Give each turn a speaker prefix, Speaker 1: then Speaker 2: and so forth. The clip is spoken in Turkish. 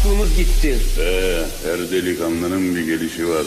Speaker 1: Aklımız gitti.
Speaker 2: Ee, her delikanlının bir gelişi var.